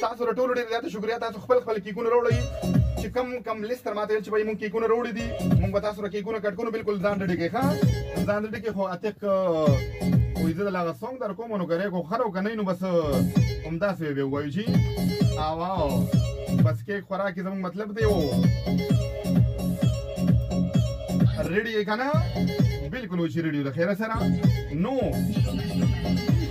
تاسو له ټولو ډېر زیاته شکریا تاسو خپل خپل کیکونه راوړئ چې کم کم لیست تر ماته ویل چې به مونږ کیکونه راوړي دي مونږ به تاسو را کیکونه کټ کوو بالکل ځان ډډې کې ښه ځان ډډې کې خو عتیق وایي زه د لاغه سونګ در کوم نو کرې کو خره کنه نو بس همداسې به وایو چې او او بس کیک خوراکي زموږ مطلب دی او ریډي یې کنه بالکل وشي ریډیو د خیره سره نو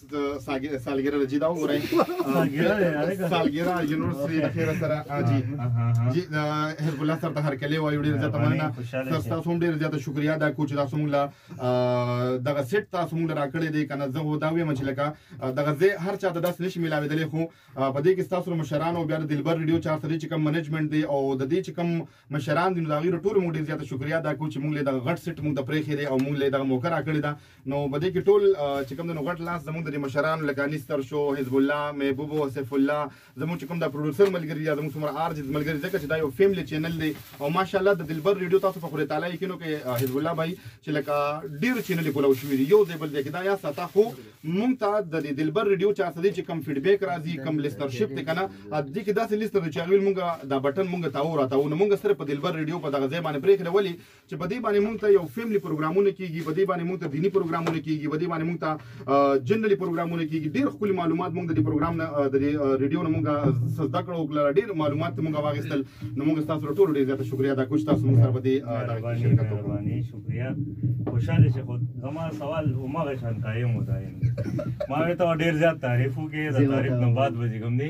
سالګره د جیدا وګورئ سالګره جنور سری د خیر سره اجي جی حزب الله سره هر کله وایو ډیر زیاته مننه تاسو هم ډیر زیاته شکریا دا کوچ تاسو موږ لا دغه سیټ تاسو موږ راکړی دی کنه زه هو دا ویم چې لکه دغه زه هر چا ته داس نشي ملاویدلې خو په دې کې تاسو مشران او بیا د دلبر ریډیو چار سره چې کوم منیجمنت دی او د دې چې کوم مشران دي نو دا غیر ټول موږ ډیر زیاته شکریا دا کوچ موږ له دغه غټ سیټ موږ د پرې خېره او موږ له دغه موقع راکړی دا نو په دې کې ټول چې کوم د غټ لاس زموږ د مشرانو لکه انیس تر شو حزب الله محبوب او سیف الله زموږ چې کوم د پروډوسر ملګری یا زموږ څومره آر جز ملګری ځکه چې دا یو فیملی چینل دی او ماشاءالله د دلبر ریډیو تاسو په خوري تعالی یقینو کې حزب الله بھائی چې لکه ډیر چینل کولاو شوې دی یو ځای بل ځای کې دا یا ساته خو مونږ ته د دلبر ریډیو چا سدي چې کوم فیډبیک راځي کوم لیسنرشپ ته کنه ا دې کې داسې لیست چې هغه مونږ دا بټن مونږ تاو را تاو نو مونږ سره په دلبر ریډیو په دغه ځای باندې پرېخره ولی چې په دې باندې مونږ ته یو فیملی پروګرامونه کیږي په دې باندې مونږ ته دینی پروګرامونه کیږي په دې باندې مونږ ته جنرالي پروګرامونه کیږي ډیر خپل معلومات مونږ د دې پروګرام نه د ریډیو نه مونږه سزده کړو کله ډیر معلومات مونږه واغستل نو مونږ تاسو ټول ډیر زیاته شکریا ادا کوم تاسو مونږ سره په دې دغه شرکت وکړو مهرباني شکریا خوشاله شې خو زما سوال همغه شان قایم و دایم ما ته ډیر زیات تعریف وکړي دا تعریف نه بعد به کوم دی